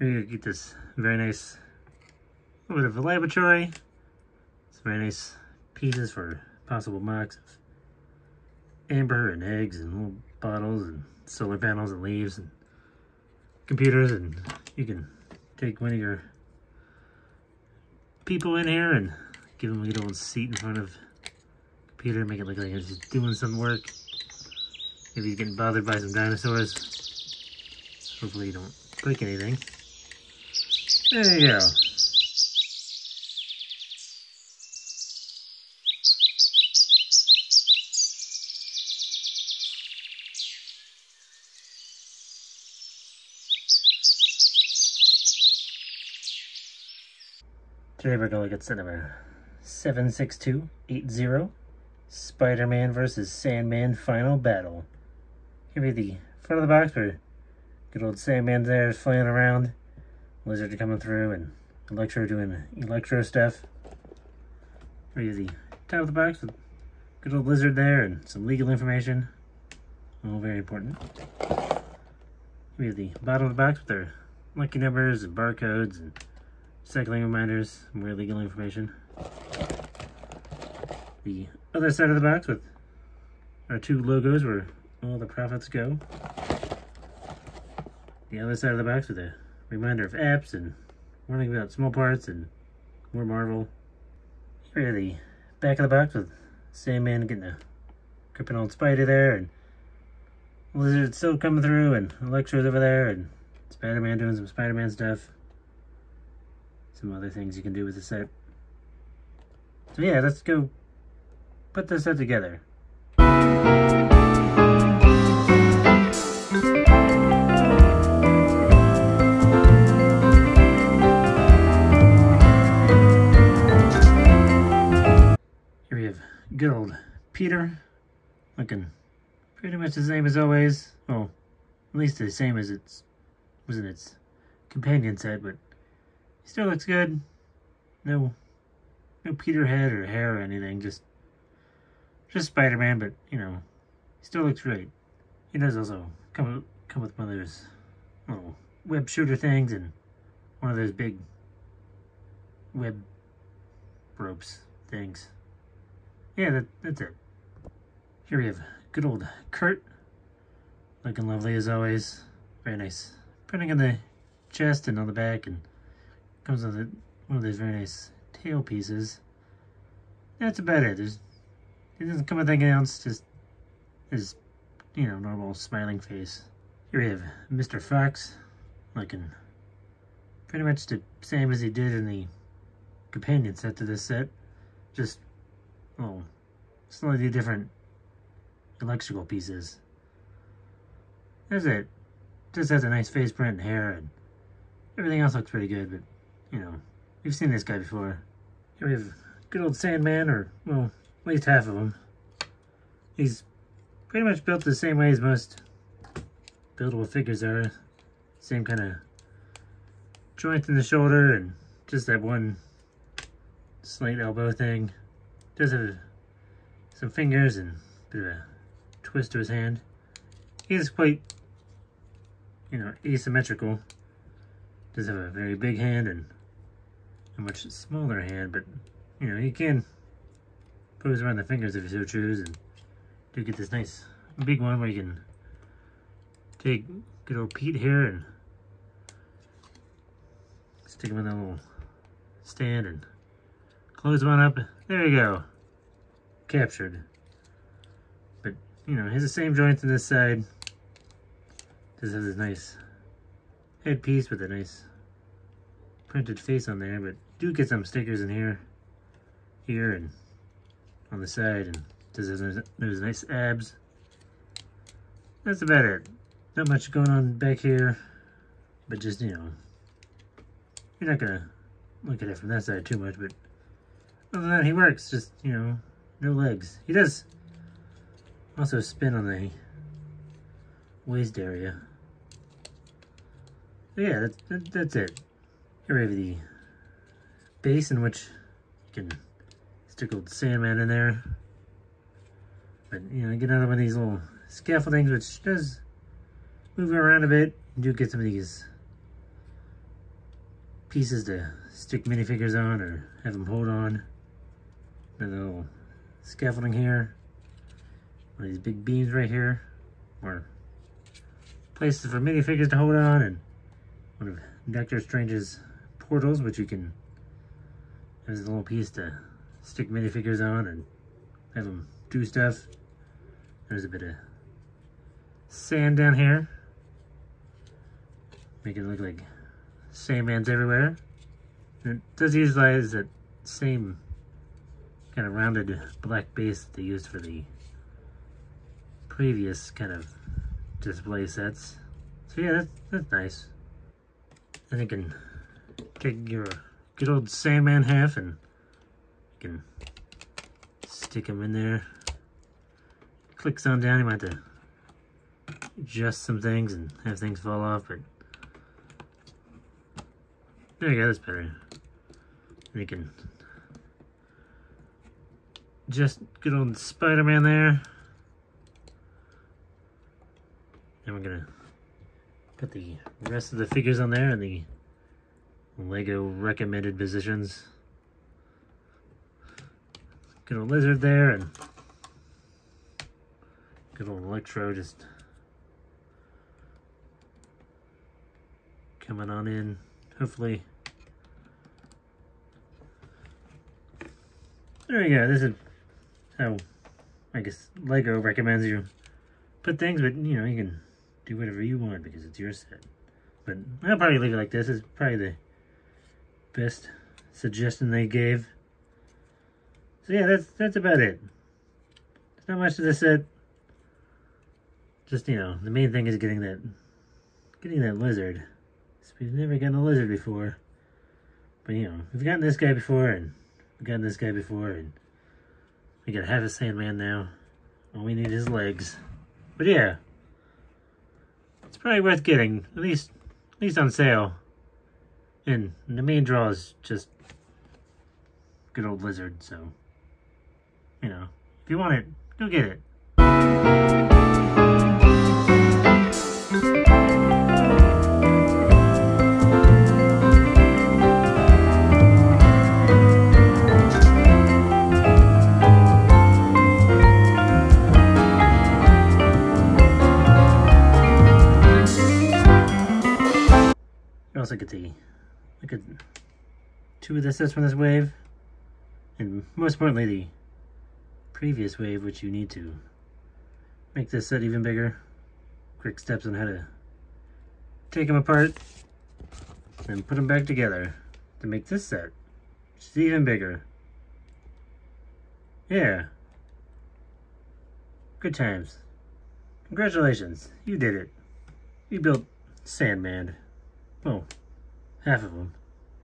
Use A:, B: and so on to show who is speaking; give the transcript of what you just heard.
A: Here you get this very nice little bit of a laboratory. Some very nice pieces for possible MOCs of amber and eggs and little bottles and solar panels and leaves and computers and you can take one of your people in here and give them a old seat in front of computer, make it look like he's doing some work. Maybe he's getting bothered by some dinosaurs. Hopefully you don't break anything. There you go. Today we're to get set number 76280. Spider-Man versus Sandman Final Battle. Here is the front of the box where good old Sandman there is flying around. Lizard coming through and Electro doing Electro stuff. Is the top of the box with good old Lizard there and some legal information. All very important. We have the bottom of the box with their lucky numbers and barcodes and cycling reminders, more legal information. The other side of the box with our two logos where all the profits go. The other side of the box with a reminder of apps and warning about small parts and more Marvel. Here the back of the box with Sandman getting a gripping old Spidey there and Lizard still coming through and Electro's over there and Spider-Man doing some Spider-Man stuff some other things you can do with the set. So yeah, let's go put this set together. Good old Peter, looking pretty much the same as always. Well, at least the same as its was in its companion set, but he still looks good. No, no Peter head or hair or anything. Just, just Spider-Man. But you know, he still looks great. He does also come come with one of those little web shooter things and one of those big web ropes things. Yeah, that, that's it. Here we have good old Curt. Looking lovely as always. Very nice. Printing on the chest and on the back and Comes with one of those very nice tail pieces. That's about it. There's, it doesn't come with anything else, just his, you know, normal smiling face. Here we have Mr. Foxx, looking pretty much the same as he did in the companion set to this set. Just, oh, slightly different electrical pieces. That's it. Just has a nice face print and hair, and everything else looks pretty good, but you know, we've seen this guy before. Here we have good old Sandman, or, well, at least half of him. He's pretty much built the same way as most buildable figures are. Same kind of joint in the shoulder and just that one slight elbow thing. Does have some fingers and a bit of a twist to his hand. He is quite, you know, asymmetrical. Does have a very big hand and a much smaller hand, but you know, he can pose around the fingers if you so choose and do get this nice big one where you can take good old Pete here and stick him in that little stand and close one up. There you go. Captured. But, you know, has the same joints on this side. Just has a nice headpiece with a nice printed face on there, but do get some stickers in here, here, and on the side, and does those, those nice abs. That's about it. Not much going on back here, but just, you know, you're not gonna look at it from that side too much, but other than that, he works. Just, you know, no legs. He does also spin on the waist area. But yeah, that, that, that's it. Here we have the base in which you can stick old Sandman in there. But, you know, get another one of these little scaffoldings, which does move around a bit. You do get some of these pieces to stick minifigures on or have them hold on. Another little scaffolding here. One of these big beams right here. Or places for minifigures to hold on and one of Doctor Strange's portals, which you can, there's a little piece to stick minifigures on and have them do stuff. There's a bit of sand down here. Make it look like Sandman's everywhere. It does utilize that same kind of rounded black base that they used for the previous kind of display sets. So yeah, that's, that's nice. Then you can take your good old Sandman half and you can stick him in there. Clicks on down, you might have to adjust some things and have things fall off, but there you go, that's better. And you can just good old Spider-Man there. And we're gonna put the rest of the figures on there in the Lego recommended positions. Good old lizard there and good old electro just coming on in. Hopefully. There we go. This is how I guess Lego recommends you put things, but you know, you can do whatever you want because it's your set. But I'll probably leave it like this. It's probably the best suggestion they gave. So yeah, that's that's about it. There's not much to the set. Just you know, the main thing is getting that getting that lizard. we've never gotten a lizard before. But you know, we've gotten this guy before and we've gotten this guy before and we got half a Sandman now. All we need is legs. But yeah, it's probably worth getting, at least, at least on sale. And the main draw is just good old lizard, so, you know, if you want it, go get it. Two of the sets from this wave, and most importantly the previous wave, which you need to make this set even bigger. Quick steps on how to take them apart and put them back together to make this set, which is even bigger. Yeah. Good times. Congratulations, you did it. You built Sandman. Well, half of them.